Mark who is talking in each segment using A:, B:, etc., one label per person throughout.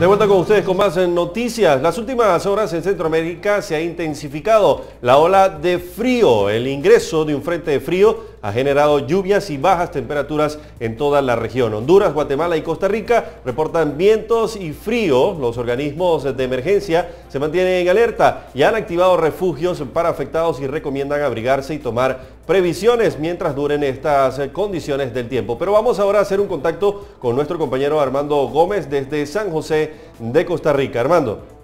A: De vuelta con ustedes con más noticias. Las últimas horas en Centroamérica se ha intensificado la ola de frío. El ingreso de un frente de frío ha generado lluvias y bajas temperaturas en toda la región. Honduras, Guatemala y Costa Rica reportan vientos y frío. Los organismos de emergencia se mantienen en alerta y han activado refugios para afectados y recomiendan abrigarse y tomar previsiones mientras duren estas condiciones del tiempo. Pero vamos ahora a hacer un contacto con nuestro compañero Armando Gómez desde San José de Costa Rica. Armando.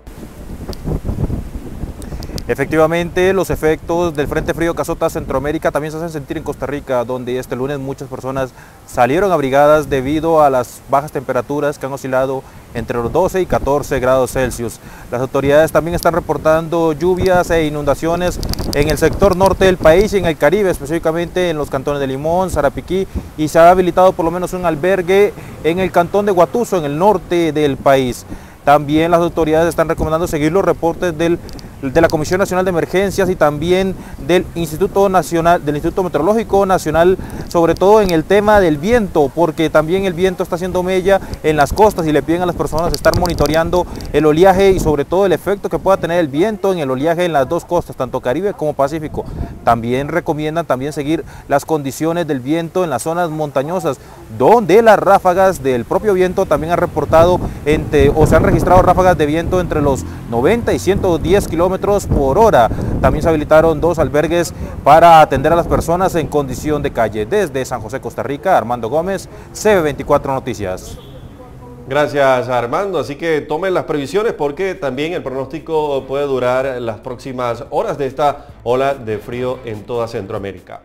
B: Efectivamente, los efectos del Frente Frío que azota Centroamérica también se hacen sentir en Costa Rica, donde este lunes muchas personas salieron abrigadas debido a las bajas temperaturas que han oscilado entre los 12 y 14 grados Celsius. Las autoridades también están reportando lluvias e inundaciones en el sector norte del país y en el Caribe, específicamente en los cantones de Limón, Sarapiquí, y se ha habilitado por lo menos un albergue en el cantón de Guatuso, en el norte del país. También las autoridades están recomendando seguir los reportes del de la Comisión Nacional de Emergencias y también del Instituto Nacional, del Instituto Meteorológico Nacional, sobre todo en el tema del viento, porque también el viento está haciendo mella en las costas y le piden a las personas estar monitoreando el oleaje y sobre todo el efecto que pueda tener el viento en el oleaje en las dos costas, tanto Caribe como Pacífico. También recomiendan también seguir las condiciones del viento en las zonas montañosas, donde las ráfagas del propio viento también han reportado entre, o se han registrado ráfagas de viento entre los 90 y 110 kilómetros por hora. También se habilitaron dos albergues para atender a las personas en condición de calle. Desde San José, Costa Rica, Armando Gómez, CB24 Noticias.
A: Gracias Armando, así que tomen las previsiones porque también el pronóstico puede durar las próximas horas de esta ola de frío en toda Centroamérica.